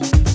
you